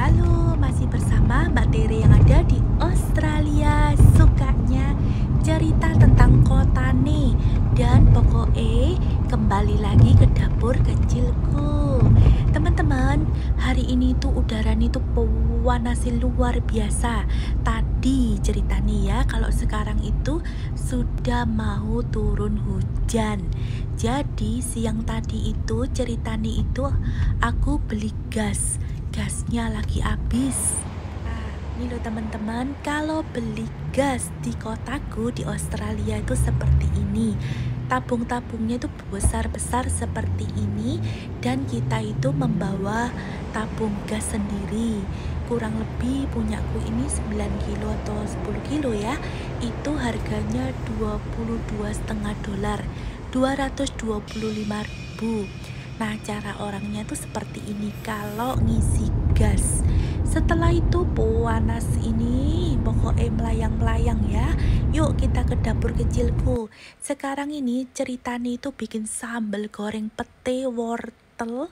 Halo, masih bersama Mbak Tere yang ada di Australia. Sukanya cerita tentang kota nih. Dan pokoknya kembali lagi ke dapur kecilku. Teman-teman, hari ini tuh udara nih tuh panas luar biasa. Tadi cerita nih ya, kalau sekarang itu sudah mau turun hujan. Jadi siang tadi itu cerita nih itu aku beli gas gasnya lagi habis. Nah, ini loh teman-teman, kalau beli gas di kotaku di Australia itu seperti ini. Tabung-tabungnya itu besar-besar seperti ini dan kita itu membawa tabung gas sendiri. Kurang lebih punyaku ini 9 kilo atau 10 kilo ya. Itu harganya 22,5 dolar. 225 ribu Nah, cara orangnya tuh seperti ini kalau ngisi gas. Setelah itu panas ini pokoknya melayang-melayang ya. Yuk kita ke dapur kecilku. Sekarang ini ceritanya itu bikin sambal goreng pete wortel.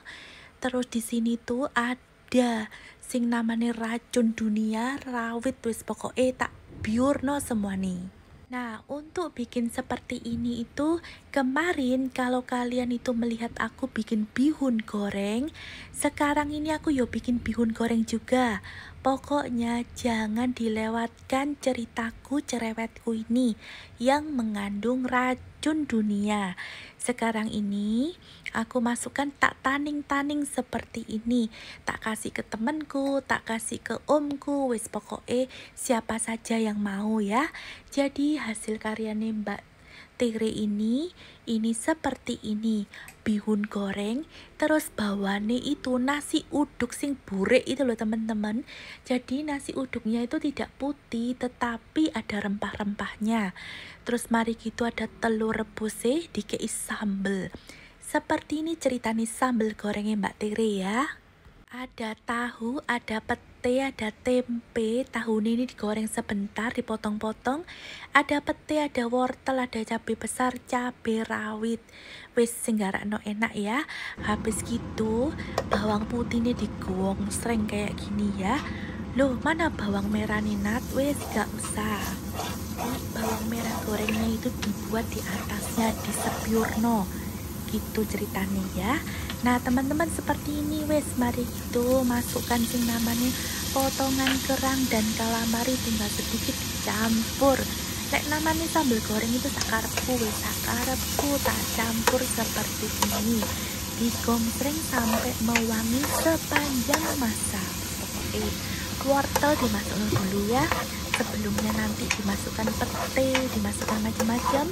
Terus di sini tuh ada sing namanya racun dunia rawit wis pokoknya tak biur no semua nih. Nah, untuk bikin seperti ini itu kemarin kalau kalian itu melihat aku bikin bihun goreng, sekarang ini aku yo bikin bihun goreng juga. Pokoknya jangan dilewatkan ceritaku cerewetku ini yang mengandung racun dunia. Sekarang ini aku masukkan tak taning-taning seperti ini. Tak kasih ke temenku tak kasih ke omku. Wis pokoknya siapa saja yang mau ya. Jadi hasil karyanya mbak Tere ini ini seperti ini. Bihun goreng terus bawane itu nasi uduk sing burek itu loh teman-teman. Jadi nasi uduknya itu tidak putih tetapi ada rempah-rempahnya. Terus mari gitu ada telur rebus dikei sambel. Seperti ini cerita nih sambal gorengnya Mbak Tere ya. Ada tahu, ada pete, ada tempe. Tahu ini digoreng sebentar, dipotong-potong. Ada pete, ada wortel, ada cabai besar, cabai rawit. Wis singgara no enak ya. Habis gitu, bawang putih ini digong sering kayak gini ya. Loh, mana bawang merah nih Nat? Wes gak usah. Bawang merah gorengnya itu dibuat di atasnya, di sepiurno gitu ceritanya ya. Nah teman-teman seperti ini wes mari itu masukkan sing namanya potongan kerang dan kalamari tinggal sedikit campur Lek namanya sambal goreng itu sakarepku wes sakarepku tak campur seperti ini. Digombreng sampai mewangi sepanjang masa. Pokoknya wortel dimasukkan dulu ya. Sebelumnya nanti dimasukkan pete dimasukkan macam-macam.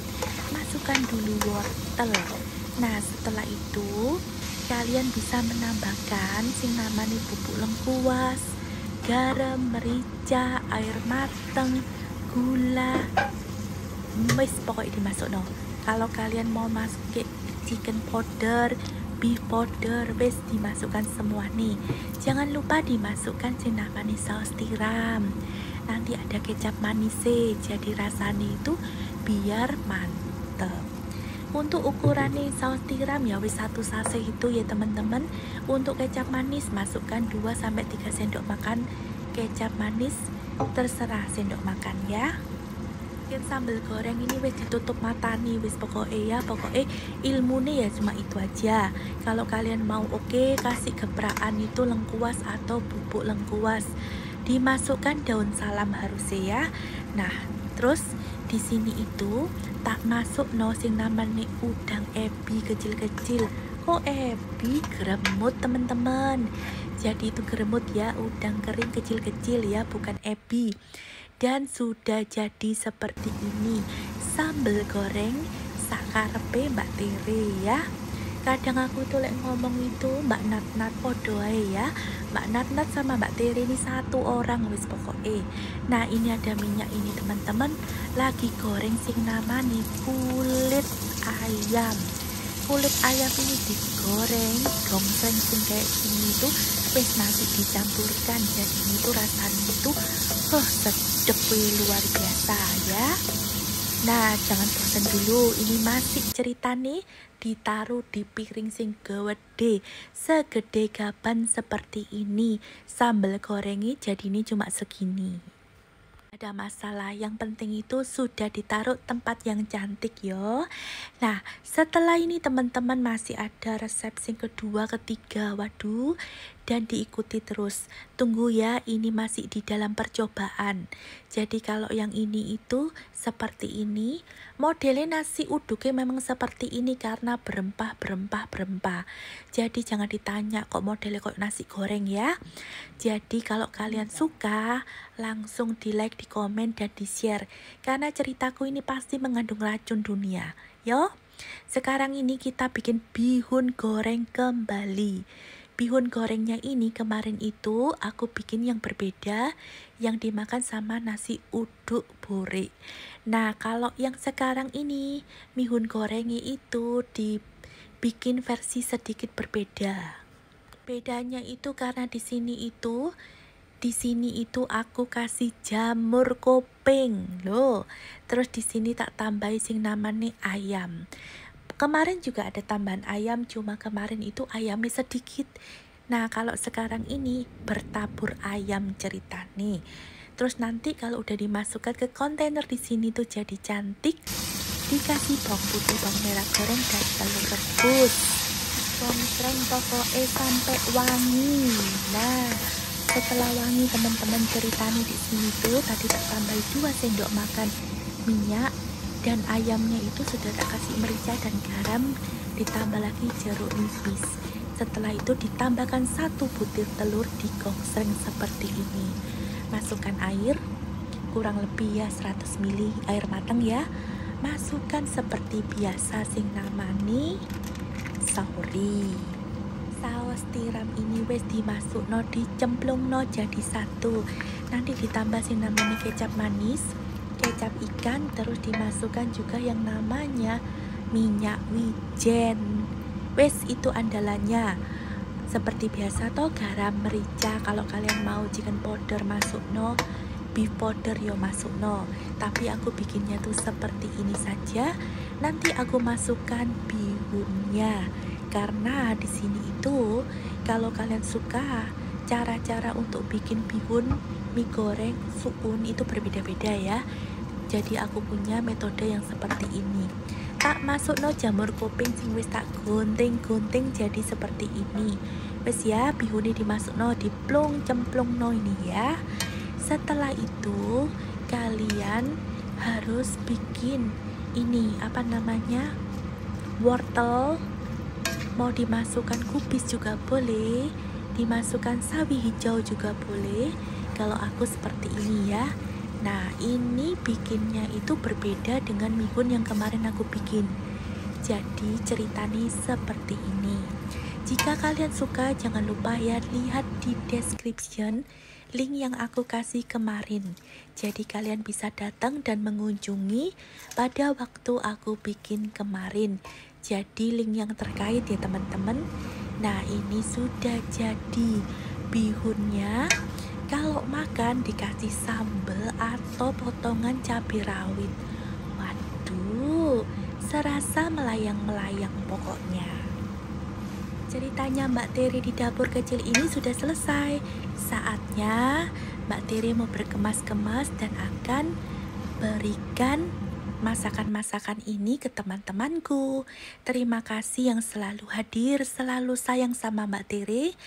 Masukkan dulu wortel Nah setelah itu kalian bisa menambahkan sing namanya bubuk lengkuas, garam, merica, air mateng, gula, wis pokoknya dimasuk no. Kalau kalian mau masuk ke chicken powder, beef powder, wis dimasukkan semua nih. Jangan lupa dimasukkan sing namanya saus tiram. Nanti ada kecap manis jadi rasanya itu biar mantep untuk ukuran nih saus tiram ya wis satu sase itu ya teman-teman. Untuk kecap manis masukkan 2 sampai 3 sendok makan kecap manis. Terserah sendok makan ya. Mungkin sambal goreng ini wis ditutup mata nih wis pokoknya ya. Pokoknya ilmu nih ya cuma itu aja. Kalau kalian mau oke okay, kasih gebrakan itu lengkuas atau bubuk lengkuas. Dimasukkan daun salam harusnya ya. Nah terus di sini itu tak masuk no sing namanya udang ebi kecil-kecil. Kok ebi? Geremut teman-teman. Jadi itu geremut ya udang kering kecil-kecil ya bukan ebi. Dan sudah jadi seperti ini. Sambal goreng sakarpe mbak Tere ya kadang aku tuh lek ngomong itu mbak Nat Nat podo ya. Mbak Nat Nat sama mbak Tere ini satu orang wis pokoknya nah ini ada minyak ini teman-teman. Lagi goreng sing nama nih kulit ayam. Kulit ayam ini digoreng gongseng sing kayak gini tuh wis nanti dicampurkan. Jadi ini tuh rasanya itu oh sedep luar biasa ya Nah, jangan bosan dulu. Ini masih cerita nih ditaruh di piring sing gede segede gaban seperti ini. Sambal gorengi jadi ini cuma segini. Ada masalah yang penting itu sudah ditaruh tempat yang cantik yo. Nah setelah ini teman-teman masih ada resep sing kedua ketiga. Waduh dan diikuti terus. Tunggu ya ini masih di dalam percobaan. Jadi kalau yang ini itu seperti ini modelnya nasi uduknya memang seperti ini karena berempah berempah berempah. Jadi jangan ditanya kok modelnya kok nasi goreng ya. Jadi kalau kalian suka langsung di like di komen dan di share karena ceritaku ini pasti mengandung racun dunia yo. Sekarang ini kita bikin bihun goreng kembali Bihun gorengnya ini kemarin itu aku bikin yang berbeda yang dimakan sama nasi uduk bore. Nah, kalau yang sekarang ini bihun gorengnya itu dibikin versi sedikit berbeda. Bedanya itu karena di sini itu di sini itu aku kasih jamur kopeng loh. Terus di sini tak tambahin sing namanya ayam. Kemarin juga ada tambahan ayam, cuma kemarin itu ayamnya sedikit. Nah, kalau sekarang ini bertabur ayam cerita nih. Terus nanti kalau udah dimasukkan ke kontainer di sini tuh jadi cantik, dikasih bawang putih, bawang merah goreng dan telur rebus. Kompreng pokoknya sampai wangi. Nah, setelah wangi teman-teman cerita nih di sini tuh tadi tak tambah 2 sendok makan minyak dan ayamnya itu sudah tak kasih merica dan garam ditambah lagi jeruk nipis. Setelah itu ditambahkan satu butir telur di gongsreng seperti ini. Masukkan air kurang lebih ya 100 ml air matang ya. Masukkan seperti biasa sing namani sauri. Saus tiram ini wes dimasuk no dicemplung no jadi satu. Nanti ditambah sing namanya kecap manis kecap ikan terus dimasukkan juga yang namanya minyak wijen. Wes itu andalannya. Seperti biasa toh garam merica. Kalau kalian mau chicken powder masuk no beef powder yo masuk no tapi aku bikinnya tuh seperti ini saja. Nanti aku masukkan bihunnya. Karena di sini itu kalau kalian suka cara-cara untuk bikin bihun mie goreng suun itu berbeda-beda ya jadi aku punya metode yang seperti ini. Tak masuk no jamur kuping sing wis tak gunting-gunting jadi seperti ini. Wes ya bihuni dimasuk no diplung cemplung no ini ya. Setelah itu kalian harus bikin ini apa namanya wortel. Mau dimasukkan kubis juga boleh dimasukkan sawi hijau juga boleh. Kalau aku seperti ini ya Nah ini bikinnya itu berbeda dengan mihun yang kemarin aku bikin. Jadi ceritanya seperti ini. Jika kalian suka jangan lupa ya lihat di description link yang aku kasih kemarin. Jadi kalian bisa datang dan mengunjungi pada waktu aku bikin kemarin. Jadi link yang terkait ya teman-teman. Nah ini sudah jadi bihunnya kalau makan dikasih sambal atau potongan cabai rawit. Waduh, serasa melayang-melayang pokoknya. Ceritanya Mbak Tiri di dapur kecil ini sudah selesai. Saatnya Mbak Tiri mau berkemas-kemas dan akan berikan masakan-masakan ini ke teman-temanku. Terima kasih yang selalu hadir, selalu sayang sama Mbak Tiri.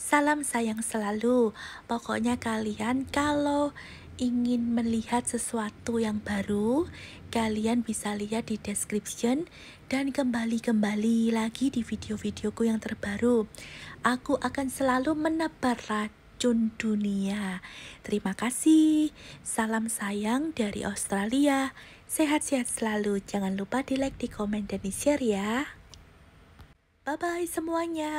Salam sayang selalu. Pokoknya kalian kalau ingin melihat sesuatu yang baru, kalian bisa lihat di description dan kembali-kembali lagi di video-videoku yang terbaru. Aku akan selalu menebar racun dunia. Terima kasih. Salam sayang dari Australia. Sehat-sehat selalu. Jangan lupa di like, di komen, dan di share ya. Bye-bye semuanya.